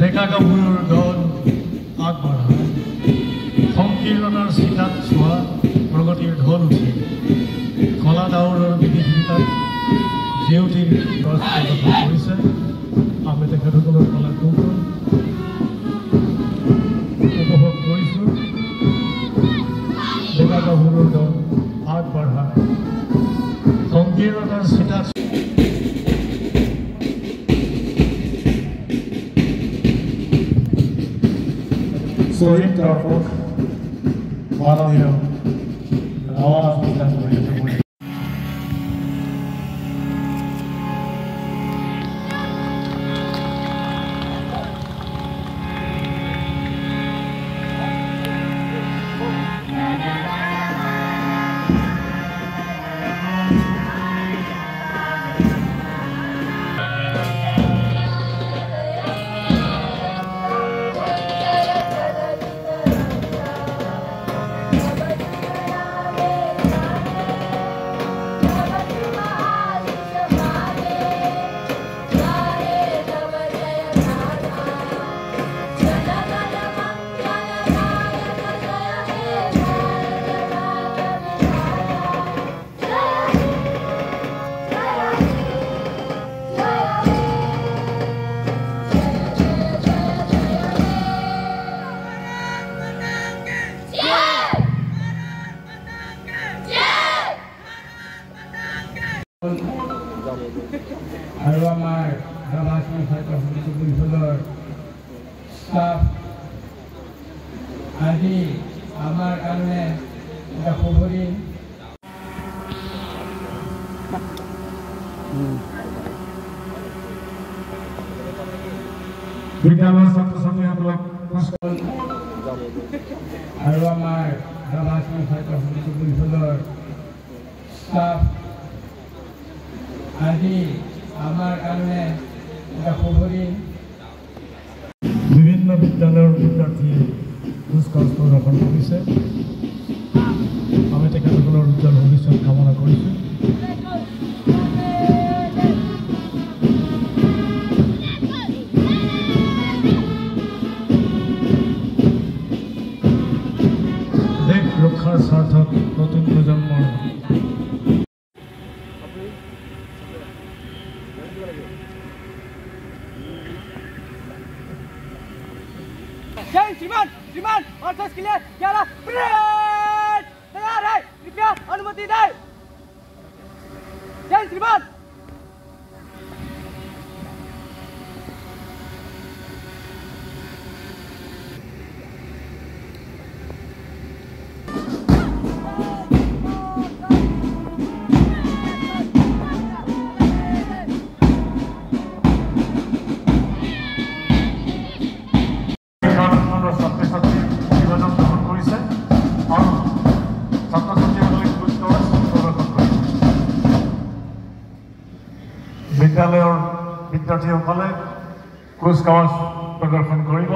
ডেকা গাভৰুৰ দল আগবঢ়া সংকীৰ্ণতাৰ চিতাত চোৱা প্ৰগতিৰ ঢল উঠি কলা ডাৱৰৰ বিবিধতাত জেউতিৰ কৰিছে আমি তেখেতসকলৰ কলা কৌশল উপভোগ কৰিছোঁ ডেকা গাভৰুৰ দল soy trabajo, bueno, yo, আৰু আমাৰ ৰাভাশ্ৰী ছাত্ৰ সমিতি পৰিষদৰ ষ্টাফ আজি আমাৰ কাৰণে এটা শুভদিন বিদ্যালয়ৰ ছাত্ৰ ছাত্ৰীসকলক আৰু আমাৰ ৰাভাশ্ৰী ছাত্ৰ সমিতি পৰিষদৰ ষ্টাফ আজি আমাৰ কাৰণে এটা শুভদিন বিভিন্ন বিদ্যালয়ৰ বিদ্যাৰ্থীয়ে পুৰস্কাৰ প্ৰদৰ্শন কৰিছে। আমি তেখেতসকলৰ উজ্জ্বল ভৱিষ্যত কামনা কৰিছোঁ। দেশ ৰক্ষাৰ স্বাৰ্থত নতুন প্ৰজন্মৰ जय श्रीमान श्रीमान और सब के लिए ग्यारह तैयार है कृपया अनुमति दें जय श्रीमान বিদ্যালয়ৰ বিদ্যাৰ্থীসকলে কুচকাৱাজ প্ৰদৰ্শন কৰিব।